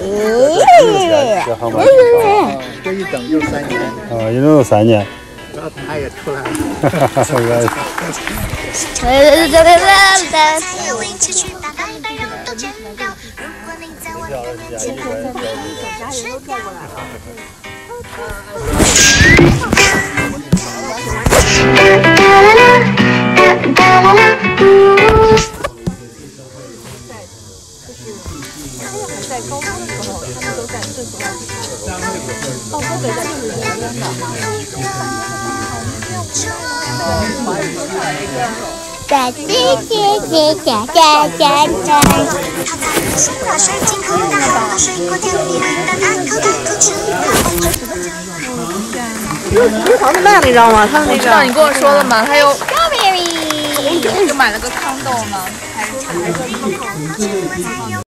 咦，这好吗？这一等就三年，啊，一等就三年。然后他也出来了。哈哈哈哈哈哒滴滴滴哒哒哒哒。糖的卖了，你知道吗？他那个知道你跟我说了吗？他又 Strawberry。又买了个康豆吗，还是还是